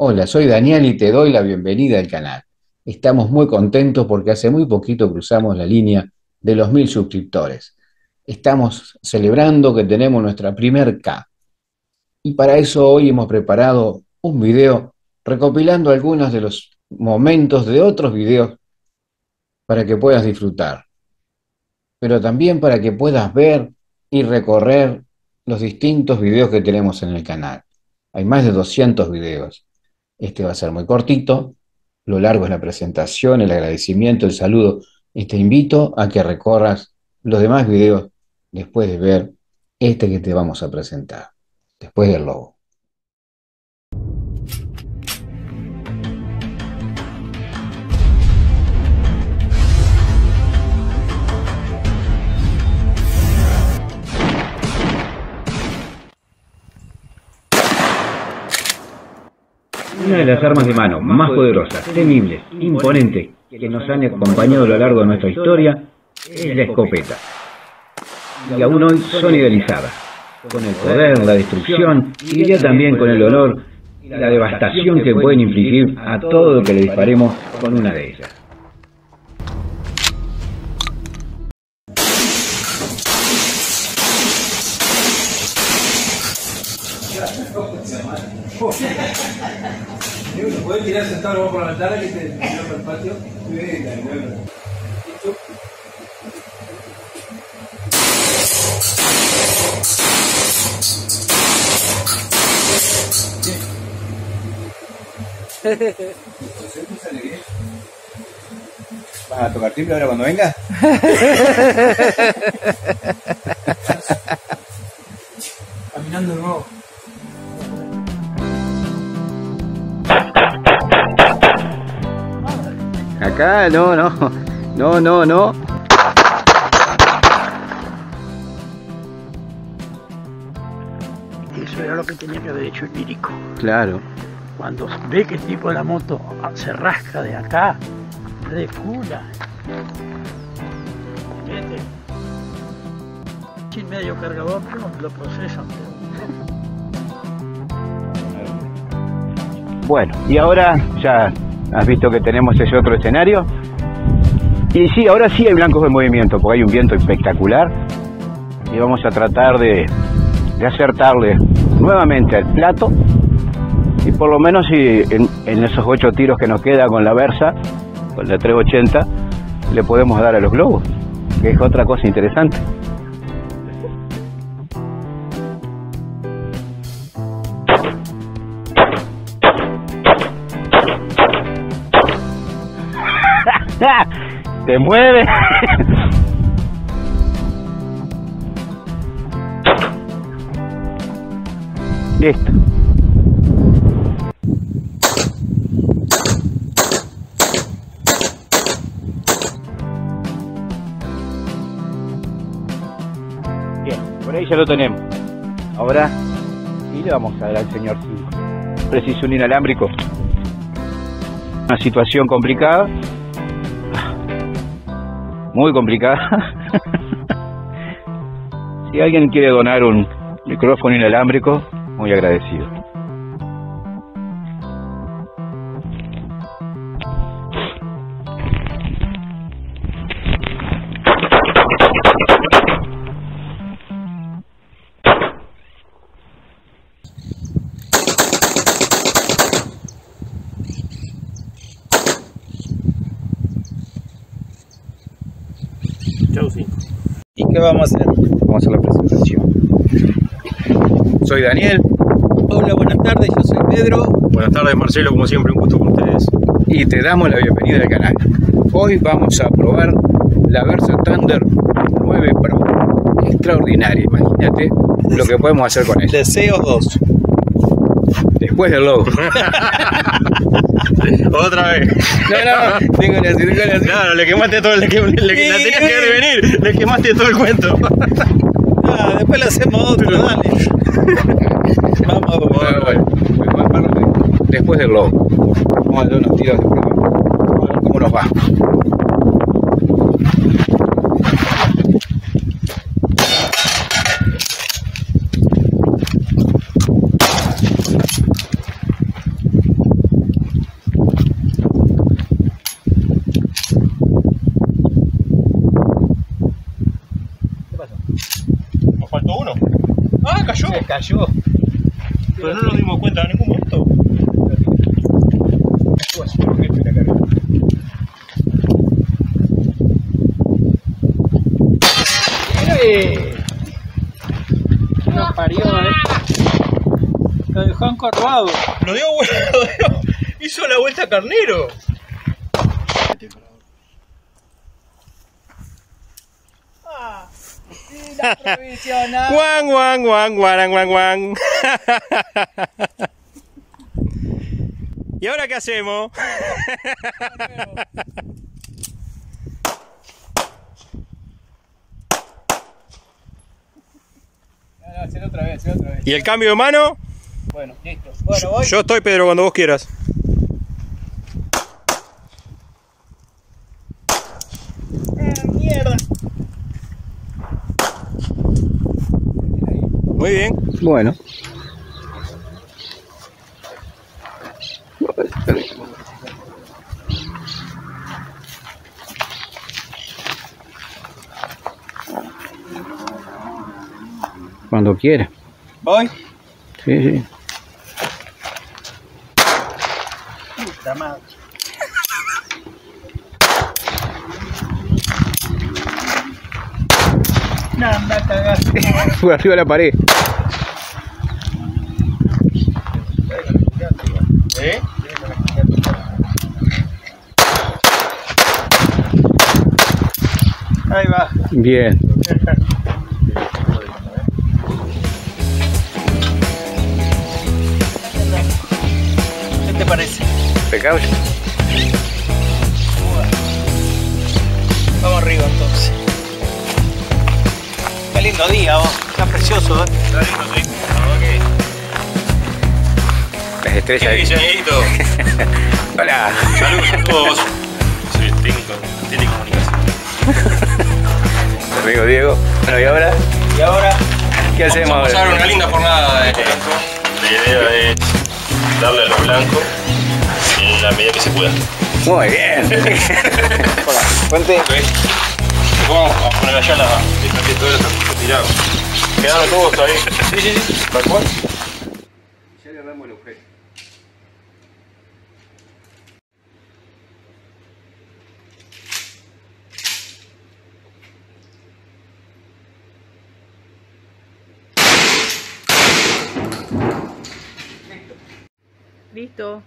Hola, soy Daniel y te doy la bienvenida al canal. Estamos muy contentos porque hace muy poquito cruzamos la línea de los mil suscriptores. Estamos celebrando que tenemos nuestra primer K. Y para eso hoy hemos preparado un video recopilando algunos de los momentos de otros videos para que puedas disfrutar, pero también para que puedas ver y recorrer los distintos videos que tenemos en el canal. Hay más de 200 videos. Este va a ser muy cortito, lo largo es la presentación, el agradecimiento, el saludo. Y te invito a que recorras los demás videos después de ver este que te vamos a presentar, después del logo. Una de las armas de mano más poderosas, temibles, imponentes, que nos han acompañado a lo largo de nuestra historia es la escopeta. Y aún hoy son idealizadas, con el poder, la destrucción y diría también con el olor y la devastación que pueden infligir a todo lo que le disparemos con una de ellas. Sentado luego por la ventana que te el patio. ¿Vas a tocar timbre ahora cuando venga? Caminando de nuevo. Acá no, no, no, no, no. Eso era lo que tenía que haber hecho el lírico. Claro. Cuando ve que el tipo de la moto se rasca de acá, recula. Mete. Sin medio cargador, pero lo procesan. Bueno, y ahora ya has visto que tenemos ese otro escenario. Y sí, ahora sí hay blancos de movimiento, porque hay un viento espectacular. Y vamos a tratar de, de acertarle nuevamente al plato. Y por lo menos si en, en esos ocho tiros que nos queda con la Versa, con la 380, le podemos dar a los globos, que es otra cosa interesante. ¡Te mueve! Listo. Bien, por ahí ya lo tenemos. Ahora sí le vamos a dar al señor 5. Preciso un inalámbrico. Una situación complicada. Muy complicada. si alguien quiere donar un micrófono inalámbrico, muy agradecido. Vamos a hacer? Vamos a hacer la presentación. Soy Daniel Hola, buenas tardes, yo soy Pedro. Buenas tardes Marcelo, como siempre un gusto con ustedes. y te damos la bienvenida al canal. Hoy vamos a probar la Versa Thunder 9 Pro. Extraordinaria, imagínate lo que podemos hacer con ella. Deseo 2. Después del logo. Otra vez. No, no, que decir, tengo que decir. Claro, le quemaste todo, le, que- le, la tenías que ver venir, le quemaste todo el cuento. Ah, después le hacemos otro, dale. Vamos, Bueno, bueno, bueno, Después del logo. Vamos a dar unos tiros de prueba. Cómo nos va. Cayó. Pero no nos dimos cuenta en ningún momento. ¡Eh! Lo parió, eh. Lo dejó encorvado. Lo dio vuelta. Hizo la vuelta carnero. Guan, guan, guan, guan, guan, guan. ¿Y ahora qué hacemos? Otra vez, otra vez. ¿Y el cambio de mano? Bueno, listo. Bueno, voy. Yo estoy, Pedro, cuando vos quieras. Muy bien. Bueno. Cuando quiera. Voy. Sí, sí. Puta madre. No, anda cagaste. Fue arriba de la pared. Ahí va. Bien. ¿Qué te parece? Impecable. Vamos arriba entonces. Qué lindo día, vos. Está precioso, ¿eh? Las estrellas. ¿Qué dice, amiguito? Hola. Saludos a todos. Soy técnico telecomunicación. Amigo Diego. Bueno, ¿y ahora? Y ahora, ¿Qué hacemos Vamos a pasar una linda jornada de blanco. La idea es darle a lo blanco en la medida que se pueda. Muy bien. Cuente. ¿Ok? Después vamos a poner allá la, todo ejercicio tirado. Quedaron todos ahí. Sí, sí, sí. Tal cual. Ya le damos el objeto. Listo.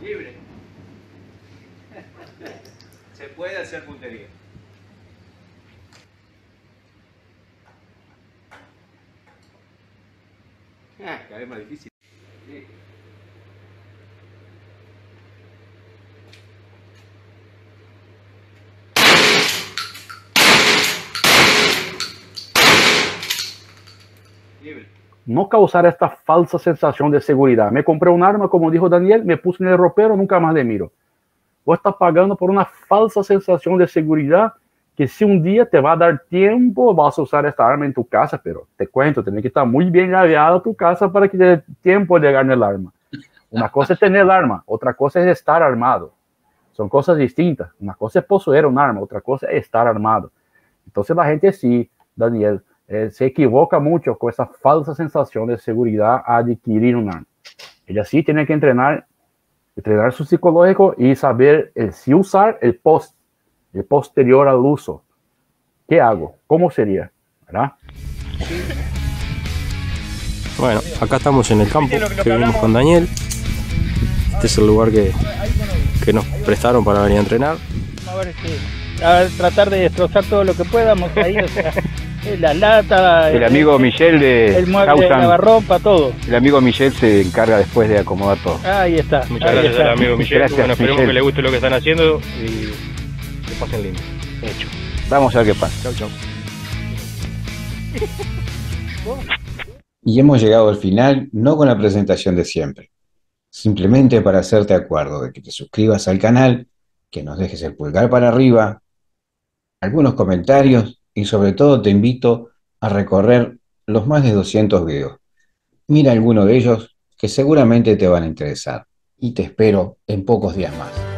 Libre. Se puede hacer puntería. Ah, cada vez más difícil. Sí. Libre. No causar esta falsa sensación de seguridad. Me compré un arma, como dijo Daniel, me puse en el ropero, nunca más le miro. Vos estás pagando por una falsa sensación de seguridad que si un día te va a dar tiempo, vas a usar esta arma en tu casa, pero te cuento, tiene que estar muy bien llaveada tu casa para que te dé tiempo de llegar el arma. Una cosa es tener el arma, otra cosa es estar armado. Son cosas distintas. Una cosa es poseer un arma, otra cosa es estar armado. Entonces la gente sí, Daniel, eh, se equivoca mucho con esa falsa sensación de seguridad a adquirir un arma. Ella sí tiene que entrenar, entrenar su psicológico y saber el sí usar el post, el posterior al uso. ¿Qué hago? ¿Cómo sería? ¿Verdad? Bueno, acá estamos en el campo que vimos con Daniel. Este es el lugar que, que nos prestaron para venir a entrenar. a ver si. A ver, tratar de destrozar todo lo que podamos ahí, o sea, eh, la lata, El amigo Michel de el mueble de lavarropa, todo. el amigo Michel se encarga después de acomodar todo. Ahí está. Muchas ahí gracias está. al amigo Michel. Gracias, bueno, esperemos Michel. que le guste lo que están haciendo y que pasen lindo. Hecho. Vamos a ver qué pasa. Chau, chau. Y hemos llegado al final, no con la presentación de siempre, simplemente para hacerte acuerdo de que te suscribas al canal, que nos dejes el pulgar para arriba, algunos comentarios y sobre todo te invito a recorrer los más de 200 videos. Mira alguno de ellos que seguramente te van a interesar. Y te espero en pocos días más.